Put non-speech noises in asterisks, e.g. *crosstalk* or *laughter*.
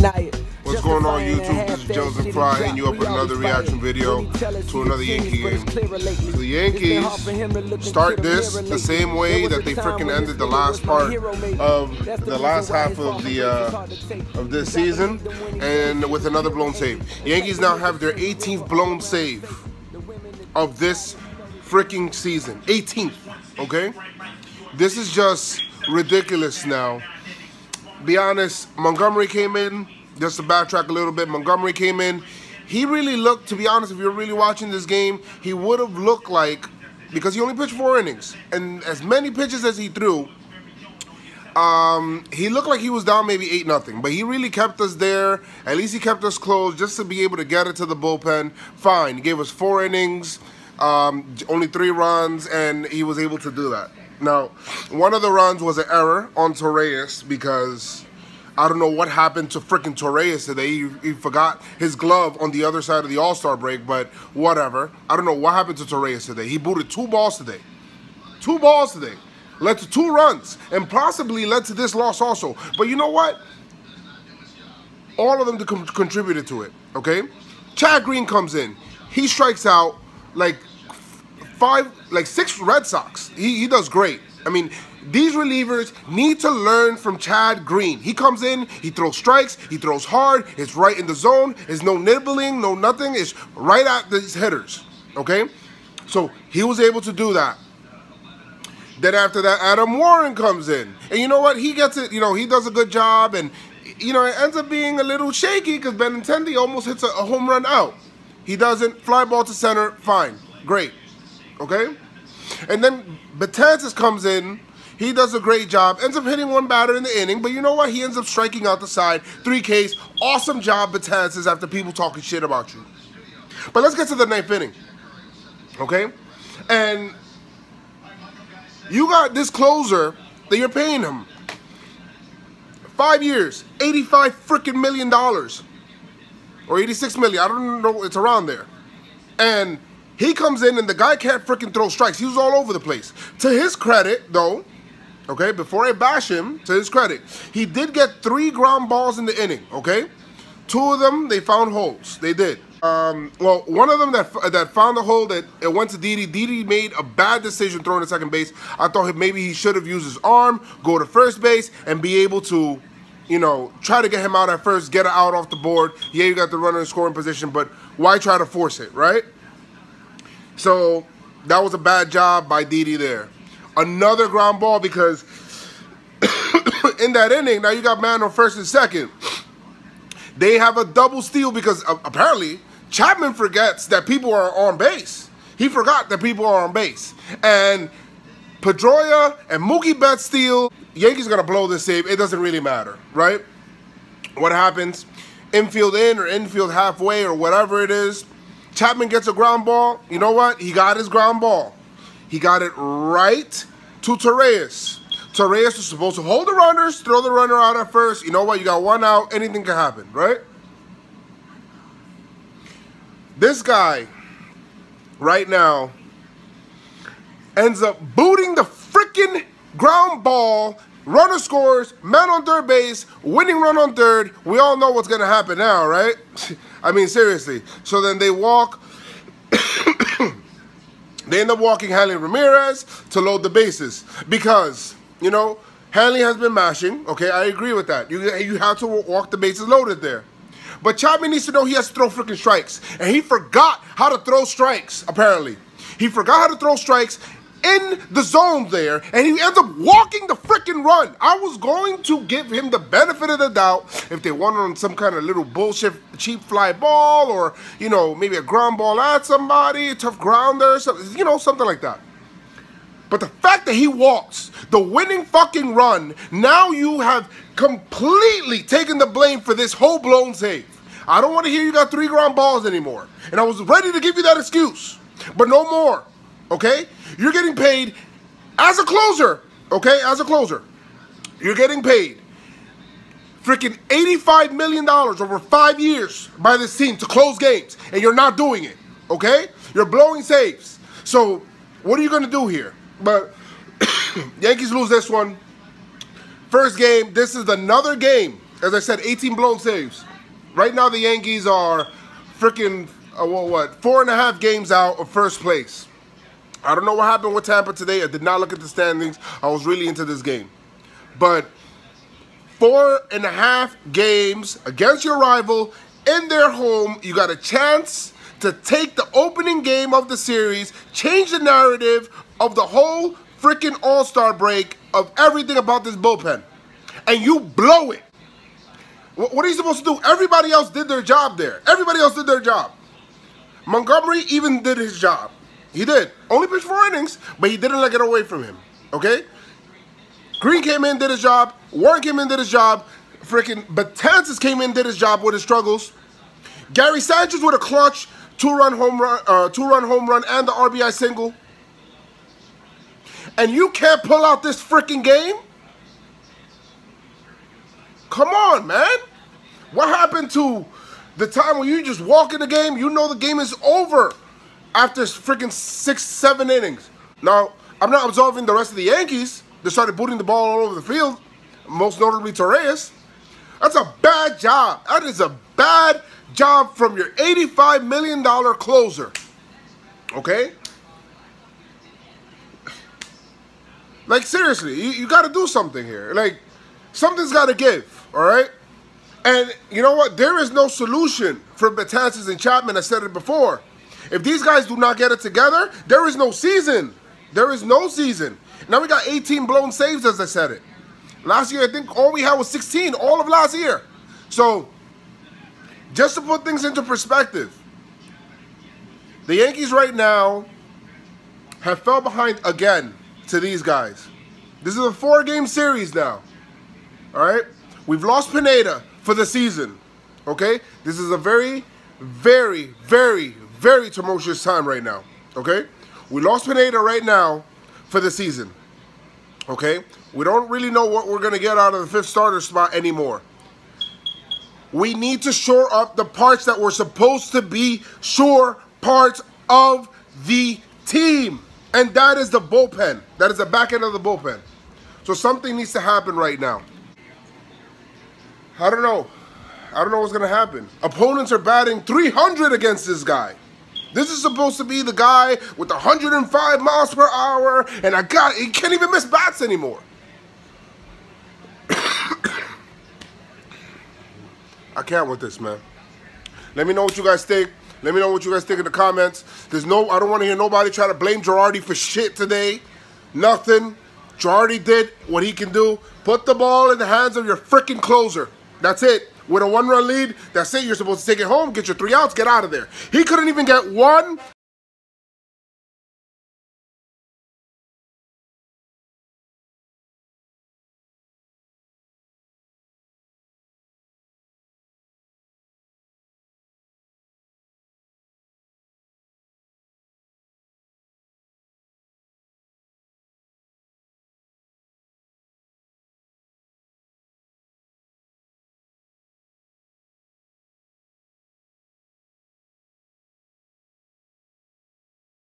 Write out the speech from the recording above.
What's going on YouTube? This is Joez McFly and you up with another reaction video to another Yankee game. So the Yankees start this the same way that they freaking ended the last part of the last half of the uh, of this season and with another blown save. Yankees now have their 18th blown save of this freaking season. 18th, okay? This is just ridiculous now. Be honest, Montgomery came in just to backtrack a little bit, Montgomery came in. He really looked, to be honest, if you're really watching this game, he would have looked like, because he only pitched four innings, and as many pitches as he threw, um, he looked like he was down maybe 8 nothing, but he really kept us there. At least he kept us close just to be able to get it to the bullpen. Fine, he gave us four innings, um, only three runs, and he was able to do that. Now, one of the runs was an error on Torreyes because I don't know what happened to freaking Torreyes today. He, he, forgot his glove on the other side of the All Star break, but whatever. I don't know what happened to Torreyes today. He booted two balls today. Two balls today. Led to two runs and possibly led to this loss also. But you know what? All of them contributed to it, okay? Chad Green comes in. He strikes out like five, like six Red Sox. He, he does great. I mean, these relievers need to learn from Chad Green. He comes in, he throws strikes, he throws hard, it's right in the zone, there's no nibbling, no nothing, it's right at these hitters, okay? So he was able to do that. Then after that, Adam Warren comes in. And you know what? He gets it, you know, he does a good job, and, you know, it ends up being a little shaky because Benintendi almost hits a, a home run out. He doesn't, fly ball to center, fine, great, okay? And then Betances comes in, he does a great job. Ends up hitting one batter in the inning, but you know what? He ends up striking out the side. Three Ks. Awesome job, Betances, after people talking shit about you. But let's get to the ninth inning. Okay? And you got this closer that you're paying him. Five years, 85 freaking million dollars. Or 86 million. I don't know. It's around there. And he comes in and the guy can't freaking throw strikes. He was all over the place. To his credit, though, okay, before I bash him, to his credit, he did get three ground balls in the inning, okay? Two of them, they found holes. They did. Um, well, one of them that that found the hole that it went to Didi. Didi made a bad decision throwing to second base. I thought maybe he should have used his arm, go to first base, and be able to, you know, try to get him out at first, get it out off the board. Yeah, you got the runner in scoring position, but why try to force it, right? So that was a bad job by Didi there another ground ball because *coughs* in that inning, now you got man on first and second. They have a double steal because apparently Chapman forgets that people are on base. He forgot that people are on base. And Pedroia and Mookie Betts steal. Yankees gonna blow this save. It doesn't really matter, right? What happens? Infield in or infield halfway or whatever it is. Chapman gets a ground ball. You know what? He got his ground ball. He got it right to Torreyes. Torreyes was supposed to hold the runners, throw the runner out at first. You know what? You got one out. Anything can happen, right? This guy, right now, ends up booting the freaking ground ball. Runner scores, man on third base, winning run on third. We all know what's going to happen now, right? *laughs* I mean, seriously. So then they walk. *coughs* They end up walking Hanley Ramirez to load the bases because, you know, Hanley has been mashing. Okay, I agree with that. You, you have to walk the bases loaded there. But Chapman needs to know he has to throw freaking strikes. And he forgot how to throw strikes, apparently. He forgot how to throw strikes, in the zone there, and he ends up walking the freaking run. I was going to give him the benefit of the doubt if they wanted on some kind of little bullshit cheap fly ball or, you know, maybe a ground ball at somebody, tough grounder, something, you know, something like that. But the fact that he walks the winning fucking run, now you have completely taken the blame for this whole blown save. I don't want to hear you got three ground balls anymore. And I was ready to give you that excuse. But no more okay? You're getting paid as a closer, okay? As a closer. You're getting paid freaking $85 million over five years by this team to close games, and you're not doing it, okay? You're blowing saves. So, what are you going to do here? But *coughs* Yankees lose this one. First game, this is another game As I said, 18 blown saves. Right now, the Yankees are freaking, uh, what, what, four and a half games out of first place. I don't know what happened with Tampa today. I did not look at the standings. I was really into this game. But four and a half games against your rival in their home. You got a chance to take the opening game of the series, change the narrative of the whole freaking All-Star break of everything about this bullpen. And you blow it. What are you supposed to do? Everybody else did their job there. Everybody else did their job. Montgomery even did his job. He did. Only pitched four innings, but he didn't let it away from him. Okay? Green came in, did his job. Warren came in, did his job. Freaking Betances came in, did his job with his struggles. Gary Sanchez with a clutch two-run home run, uh, two-run home run, and the RBI single. And you can't pull out this freaking game? Come on, man. What happened to the time when you just walk in the game, you know the game is over after freaking six, seven innings? Now, I'm not absolving the rest of the Yankees. They started booting the ball all over the field, most notably Torres. That's a bad job. That is a bad job from your $85 million closer. Okay? Like, seriously, you, you got to do something here. Like, something's got to give, all right? And you know what? There is no solution for Betances and Chapman. I said it before. If these guys do not get it together, there is no season. There is no season. Now we got 18 blown saves, as I said it. Last year, I think all we had was 16, all of last year. So, just to put things into perspective, the Yankees right now have fell behind again to these guys. This is a four-game series now. All right? We've lost Pineda for the season. Okay? This is a very, very, very, very tumultuous time right now. Okay? We lost Pineda right now for the season. Okay? We don't really know what we're going to get out of the fifth starter spot anymore. We need to shore up the parts that were supposed to be sure parts of the team. And that is the bullpen. That is the back end of the bullpen. So something needs to happen right now. I don't know. I don't know what's going to happen. Opponents are batting 300 against this guy. This is supposed to be the guy with 105 miles per hour, and I got he can't even miss bats anymore. *coughs* I can't with this, man. Let me know what you guys think. Let me know what you guys think in the comments. There's no, I don't want to hear nobody try to blame Girardi for shit today. Nothing. Girardi did what he can do. Put the ball in the hands of your freaking closer. That's it. With a one-run lead, that's it. You're supposed to take it home, get your three outs, get out of there. He couldn't even get one